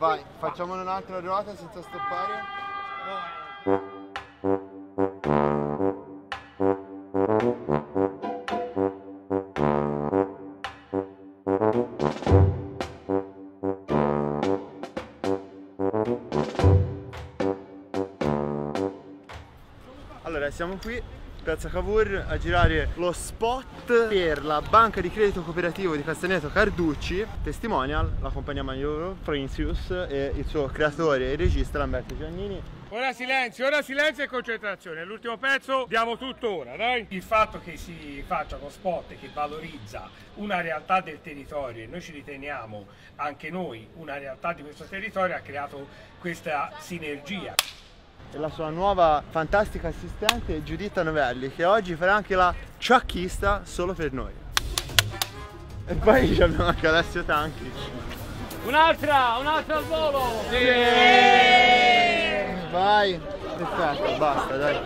Vai, facciamo un'altra ruota senza stoppare. Allora, siamo qui Piazza Cavour a girare lo spot per la banca di credito cooperativo di Castagneto Carducci Testimonial, la compagnia Maglioro, Princius e il suo creatore e regista Lamberto Giannini Ora silenzio, ora silenzio e concentrazione. L'ultimo pezzo diamo tutto ora, dai. Il fatto che si faccia uno spot che valorizza una realtà del territorio e noi ci riteniamo anche noi una realtà di questo territorio ha creato questa sinergia la sua nuova fantastica assistente Giuditta Novelli che oggi farà anche la ciacchista solo per noi. E poi abbiamo anche Alessio Tanchi. Un'altra, un'altra al volo! Sì. Vai! Perfetto, basta dai.